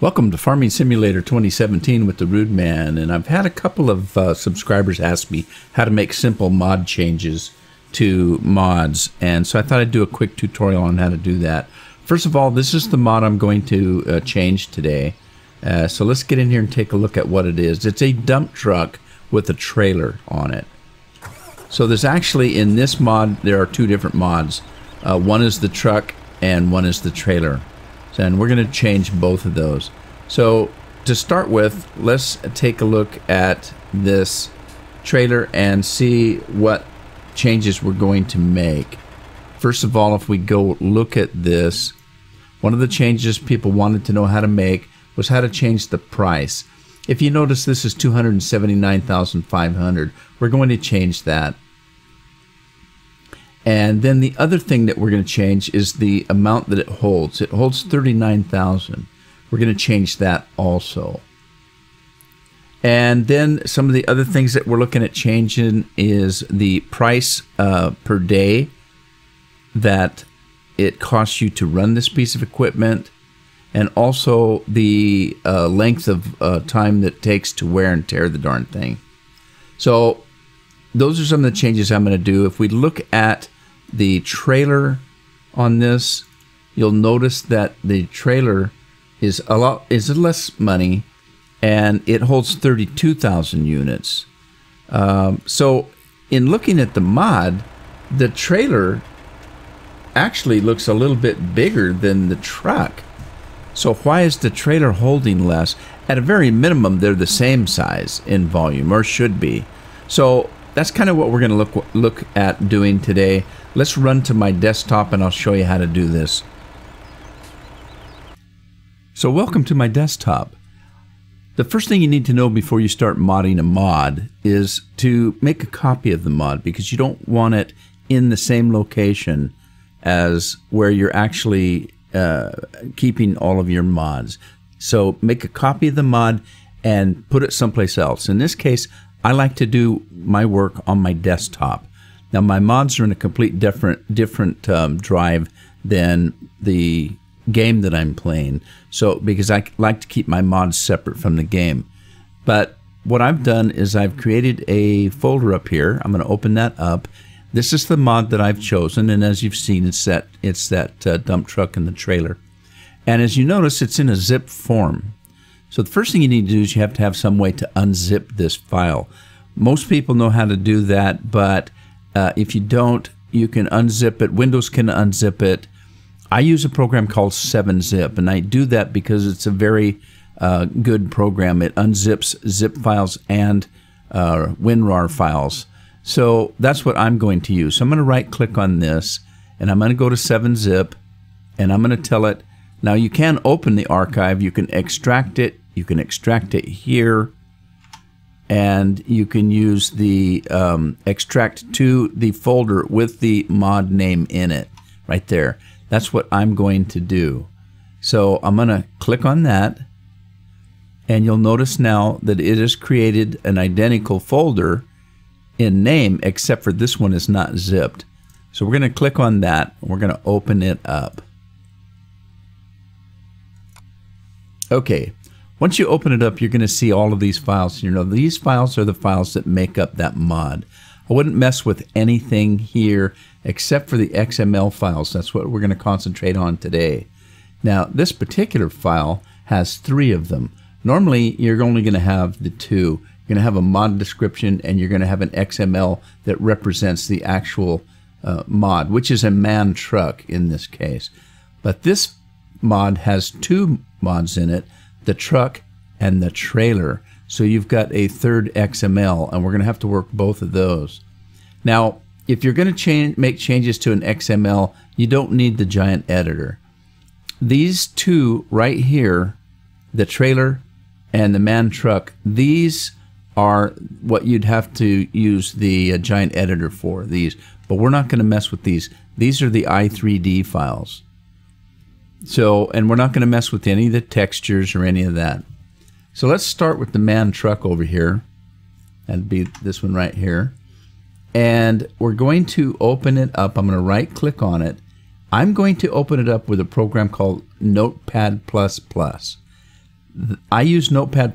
Welcome to Farming Simulator 2017 with the Rude Man, and I've had a couple of uh, subscribers ask me how to make simple mod changes to mods, and so I thought I'd do a quick tutorial on how to do that. First of all, this is the mod I'm going to uh, change today. Uh, so let's get in here and take a look at what it is. It's a dump truck with a trailer on it. So there's actually, in this mod, there are two different mods. Uh, one is the truck and one is the trailer and we're going to change both of those. So to start with, let's take a look at this trailer and see what changes we're going to make. First of all, if we go look at this, one of the changes people wanted to know how to make was how to change the price. If you notice this is 279,500, we're going to change that. And then the other thing that we're going to change is the amount that it holds. It holds 39,000. We're going to change that also. And then some of the other things that we're looking at changing is the price uh, per day that it costs you to run this piece of equipment and also the uh, length of uh, time that it takes to wear and tear the darn thing. So those are some of the changes I'm going to do. If we look at the trailer on this, you'll notice that the trailer is a lot is less money, and it holds 32,000 units. Um, so, in looking at the mod, the trailer actually looks a little bit bigger than the truck. So why is the trailer holding less? At a very minimum, they're the same size in volume, or should be. So that's kind of what we're going to look look at doing today. Let's run to my desktop and I'll show you how to do this. So welcome to my desktop. The first thing you need to know before you start modding a mod is to make a copy of the mod because you don't want it in the same location as where you're actually uh, keeping all of your mods. So make a copy of the mod and put it someplace else. In this case, I like to do my work on my desktop. Now my mods are in a complete different different um, drive than the game that I'm playing. So because I like to keep my mods separate from the game. But what I've done is I've created a folder up here. I'm going to open that up. This is the mod that I've chosen, and as you've seen, it's that it's that uh, dump truck and the trailer. And as you notice, it's in a zip form. So the first thing you need to do is you have to have some way to unzip this file. Most people know how to do that, but uh, if you don't, you can unzip it. Windows can unzip it. I use a program called 7-Zip, and I do that because it's a very uh, good program. It unzips zip files and uh, WinRAR files. So that's what I'm going to use. So I'm going to right click on this, and I'm going to go to 7-Zip, and I'm going to tell it now you can open the archive, you can extract it, you can extract it here, and you can use the um, extract to the folder with the mod name in it right there. That's what I'm going to do. So I'm going to click on that and you'll notice now that it has created an identical folder in name except for this one is not zipped. So we're going to click on that and we're going to open it up. Okay, once you open it up, you're going to see all of these files. You know, these files are the files that make up that mod. I wouldn't mess with anything here except for the XML files. That's what we're going to concentrate on today. Now, this particular file has three of them. Normally, you're only going to have the two. You're going to have a mod description and you're going to have an XML that represents the actual uh, mod, which is a MAN truck in this case. But this mod has two mods in it, the truck and the trailer. So you've got a third XML, and we're going to have to work both of those. Now, if you're going to change, make changes to an XML, you don't need the giant editor. These two right here, the trailer and the MAN truck, these are what you'd have to use the uh, giant editor for, these. But we're not going to mess with these. These are the i3D files. So, and we're not going to mess with any of the textures or any of that. So let's start with the MAN truck over here. That'd be this one right here. And we're going to open it up. I'm going to right click on it. I'm going to open it up with a program called Notepad++. I use Notepad++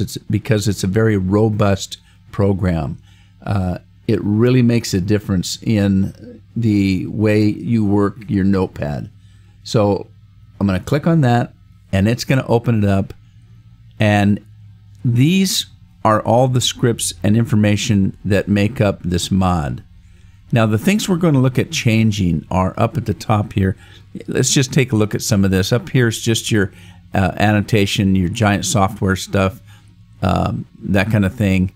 it's because it's a very robust program. Uh, it really makes a difference in the way you work your notepad. So I'm going to click on that and it's going to open it up. And these are all the scripts and information that make up this mod. Now, the things we're going to look at changing are up at the top here. Let's just take a look at some of this. Up here is just your uh, annotation, your giant software stuff, um, that kind of thing.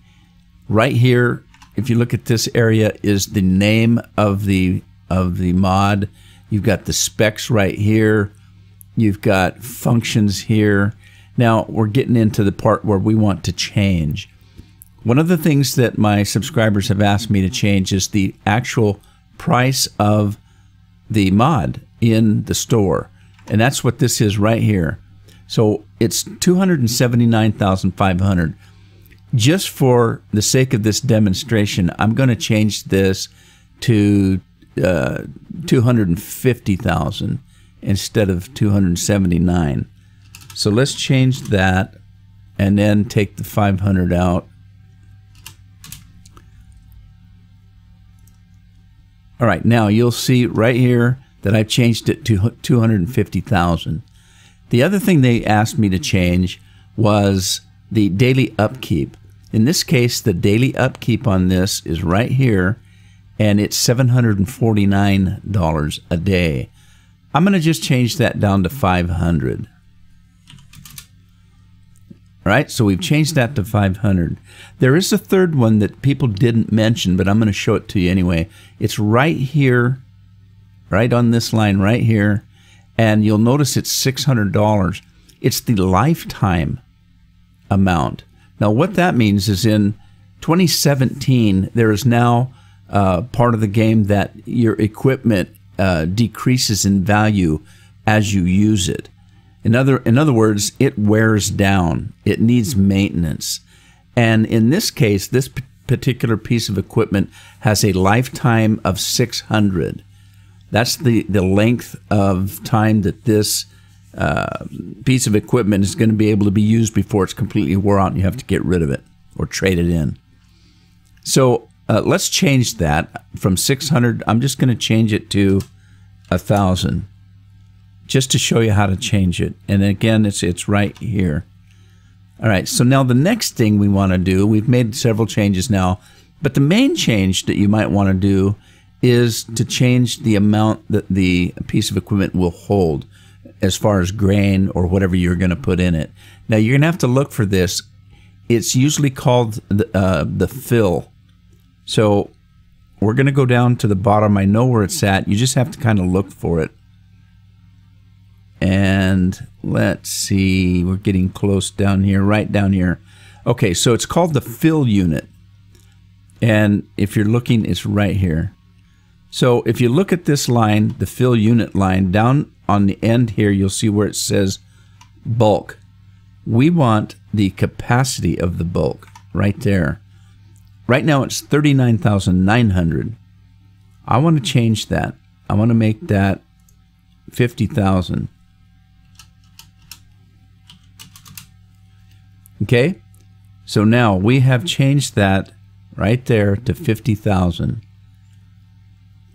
Right here, if you look at this area, is the name of the of the mod. You've got the specs right here. You've got functions here. Now we're getting into the part where we want to change. One of the things that my subscribers have asked me to change is the actual price of the mod in the store. And that's what this is right here. So it's 279,500. Just for the sake of this demonstration, I'm going to change this to uh, 250,000 instead of 279. So let's change that and then take the 500 out. All right, now you'll see right here that I've changed it to 250,000. The other thing they asked me to change was the daily upkeep. In this case, the daily upkeep on this is right here, and it's $749 a day. I'm going to just change that down to 500. All right, so we've changed that to 500. There is a third one that people didn't mention, but I'm going to show it to you anyway. It's right here, right on this line right here, and you'll notice it's $600. It's the lifetime amount. Now, what that means is in 2017, there is now uh, part of the game that your equipment uh, decreases in value as you use it. In other, in other words, it wears down. It needs maintenance. And in this case, this particular piece of equipment has a lifetime of 600. That's the, the length of time that this uh, piece of equipment is going to be able to be used before it's completely wore out and you have to get rid of it or trade it in. So uh, let's change that from 600. I'm just going to change it to a thousand just to show you how to change it. And again, it's, it's right here. All right, so now the next thing we want to do, we've made several changes now, but the main change that you might want to do is to change the amount that the piece of equipment will hold as far as grain or whatever you're going to put in it. Now you're going to have to look for this. It's usually called the, uh, the fill. So we're going to go down to the bottom. I know where it's at. You just have to kind of look for it. And let's see, we're getting close down here, right down here. Okay, so it's called the fill unit. And if you're looking, it's right here. So if you look at this line, the fill unit line, down on the end here, you'll see where it says bulk. We want the capacity of the bulk right there. Right now it's 39,900. I want to change that. I want to make that 50,000. Okay, so now we have changed that right there to 50,000.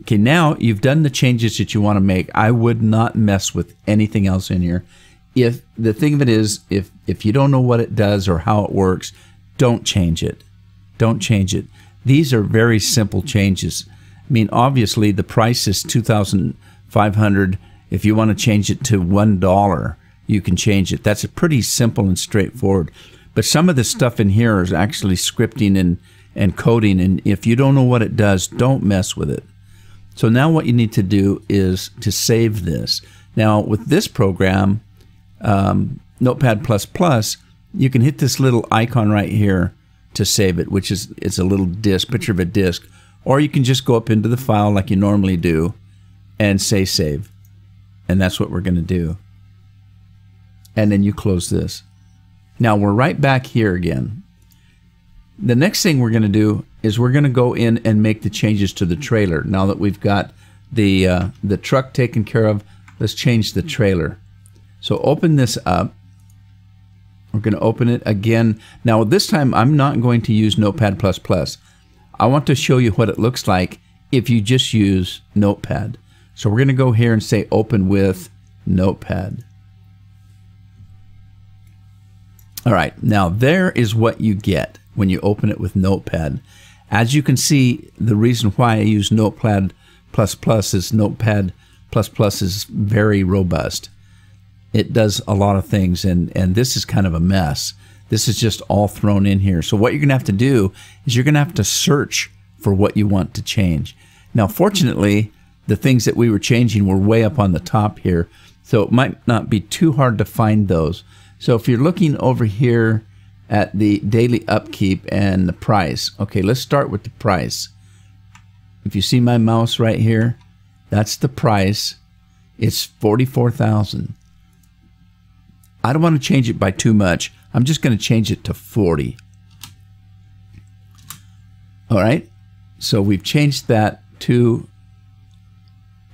Okay, now you've done the changes that you want to make. I would not mess with anything else in here. If the thing of it is, if if you don't know what it does or how it works, don't change it. Don't change it. These are very simple changes. I mean, obviously the price is two thousand five hundred. If you want to change it to one dollar, you can change it. That's a pretty simple and straightforward. But some of the stuff in here is actually scripting and, and coding. And if you don't know what it does, don't mess with it. So now what you need to do is to save this. Now with this program, um, Notepad++, you can hit this little icon right here to save it, which is it's a little disk, picture of a disk. Or you can just go up into the file like you normally do and say save. And that's what we're going to do. And then you close this. Now we're right back here again. The next thing we're going to do is we're going to go in and make the changes to the trailer. Now that we've got the, uh, the truck taken care of, let's change the trailer. So open this up. We're going to open it again. Now, this time I'm not going to use Notepad++. I want to show you what it looks like if you just use Notepad. So we're going to go here and say open with Notepad. All right, now there is what you get when you open it with Notepad. As you can see, the reason why I use Notepad++ is Notepad++ is very robust. It does a lot of things, and, and this is kind of a mess. This is just all thrown in here. So what you're going to have to do is you're going to have to search for what you want to change. Now, fortunately, the things that we were changing were way up on the top here, so it might not be too hard to find those. So if you're looking over here at the daily upkeep and the price, okay, let's start with the price. If you see my mouse right here, that's the price. It's 44,000. I don't want to change it by too much. I'm just going to change it to 40. All right. So we've changed that to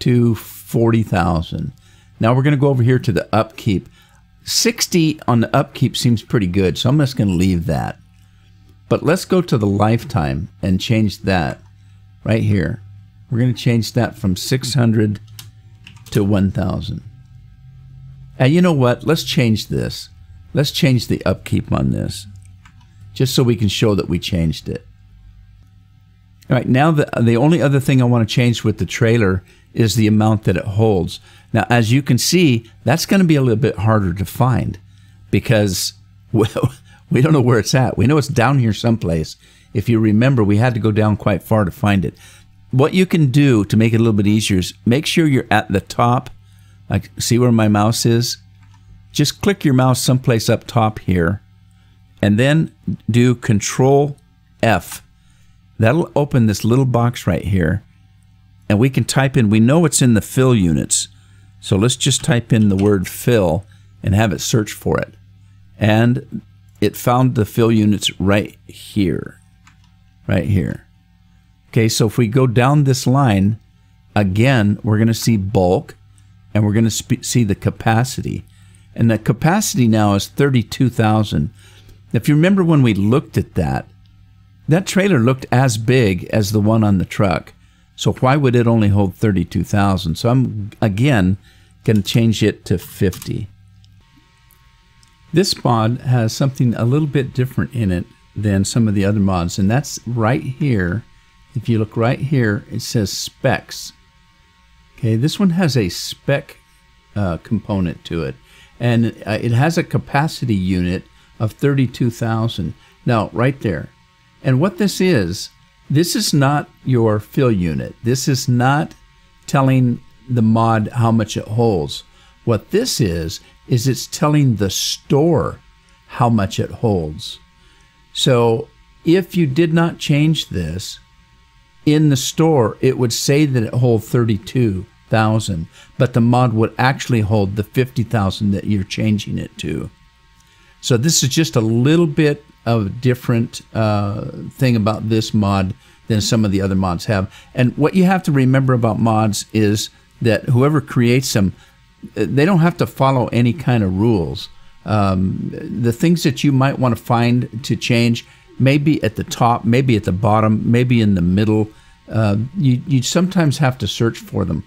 to 40,000. Now we're going to go over here to the upkeep. 60 on the upkeep seems pretty good, so I'm just going to leave that. But let's go to the lifetime and change that right here. We're going to change that from 600 to 1,000. And you know what? Let's change this. Let's change the upkeep on this, just so we can show that we changed it. All right, now the, the only other thing I want to change with the trailer is the amount that it holds. Now, as you can see, that's going to be a little bit harder to find because well, we don't know where it's at. We know it's down here someplace. If you remember, we had to go down quite far to find it. What you can do to make it a little bit easier is make sure you're at the top. Like, see where my mouse is? Just click your mouse someplace up top here and then do Control F. That'll open this little box right here and we can type in, we know it's in the fill units. So let's just type in the word fill and have it search for it. And it found the fill units right here, right here. Okay, so if we go down this line, again, we're going to see bulk and we're going to see the capacity. And the capacity now is 32,000. If you remember when we looked at that, that trailer looked as big as the one on the truck. So why would it only hold 32,000? So I'm, again, going to change it to 50. This mod has something a little bit different in it than some of the other mods, and that's right here. If you look right here, it says specs. Okay, this one has a spec uh, component to it, and uh, it has a capacity unit of 32,000. Now, right there. And what this is, this is not your fill unit. This is not telling the mod how much it holds. What this is, is it's telling the store how much it holds. So if you did not change this, in the store, it would say that it holds 32,000, but the mod would actually hold the 50,000 that you're changing it to. So this is just a little bit of a different uh, thing about this mod than some of the other mods have. And what you have to remember about mods is that whoever creates them, they don't have to follow any kind of rules. Um, the things that you might want to find to change, maybe at the top, maybe at the bottom, maybe in the middle. Uh, you, you sometimes have to search for them.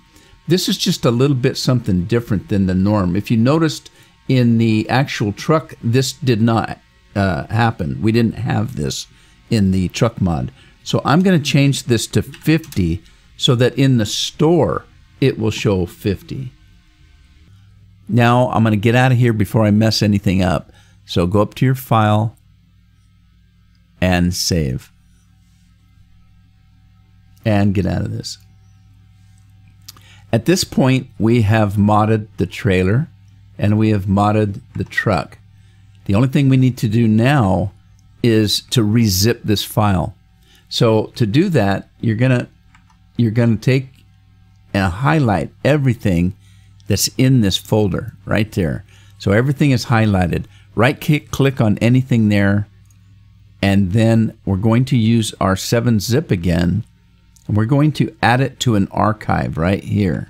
This is just a little bit something different than the norm. If you noticed in the actual truck, this did not uh, happen. We didn't have this in the truck mod. So I'm going to change this to 50 so that in the store it will show 50. Now I'm going to get out of here before I mess anything up. So go up to your file and save. And get out of this. At this point, we have modded the trailer and we have modded the truck. The only thing we need to do now is to rezip this file. So to do that, you're gonna you're gonna take and highlight everything that's in this folder right there. So everything is highlighted. Right click, click on anything there, and then we're going to use our 7-zip again, and we're going to add it to an archive right here.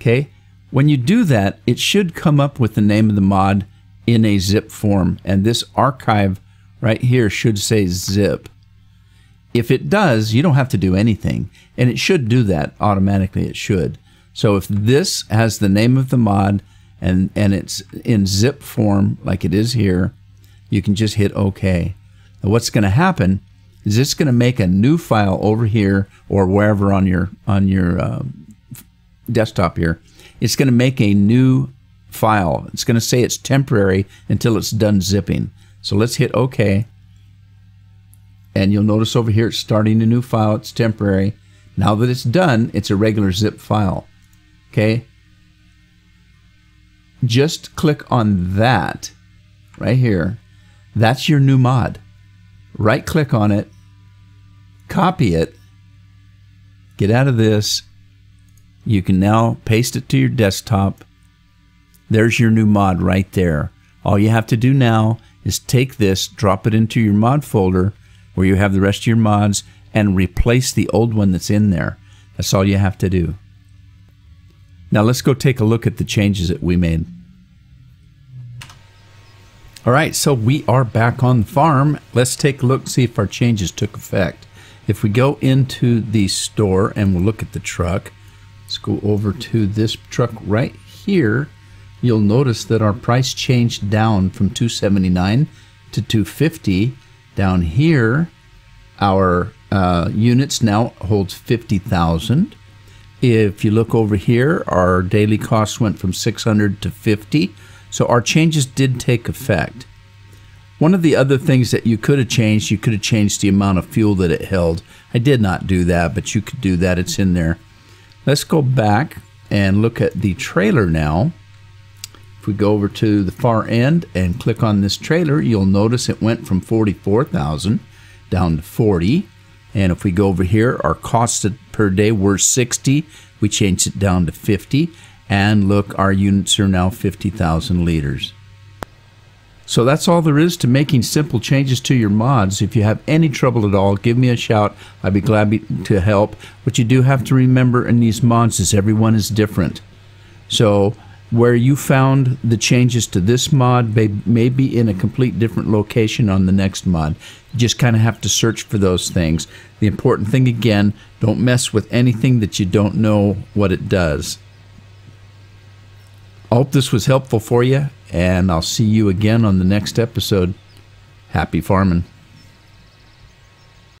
Okay, When you do that, it should come up with the name of the mod in a zip form. And this archive right here should say zip. If it does, you don't have to do anything. And it should do that automatically. It should. So if this has the name of the mod and, and it's in zip form like it is here, you can just hit OK. Now what's going to happen is it's going to make a new file over here or wherever on your on your uh, desktop here. It's going to make a new file. It's going to say it's temporary until it's done zipping. So let's hit OK. And you'll notice over here it's starting a new file. It's temporary. Now that it's done, it's a regular zip file. Okay. Just click on that right here. That's your new mod. Right click on it, copy it, get out of this. You can now paste it to your desktop. There's your new mod right there. All you have to do now is take this, drop it into your mod folder where you have the rest of your mods, and replace the old one that's in there. That's all you have to do. Now let's go take a look at the changes that we made. All right, so we are back on the farm. Let's take a look, see if our changes took effect. If we go into the store and we'll look at the truck, let's go over to this truck right here. You'll notice that our price changed down from 279 to 250. Down here, our uh, units now holds 50,000. If you look over here, our daily cost went from 600 to 50. So our changes did take effect. One of the other things that you could have changed, you could have changed the amount of fuel that it held. I did not do that, but you could do that. It's in there. Let's go back and look at the trailer now. If we go over to the far end and click on this trailer, you'll notice it went from 44,000 down to 40. And if we go over here, our costs per day were 60. We changed it down to 50. And look, our units are now 50,000 liters. So that's all there is to making simple changes to your mods. If you have any trouble at all, give me a shout. I'd be glad to help. What you do have to remember in these mods is everyone is different. So where you found the changes to this mod may, may be in a complete different location on the next mod. You just kind of have to search for those things. The important thing again, don't mess with anything that you don't know what it does. I hope this was helpful for you, and I'll see you again on the next episode. Happy farming.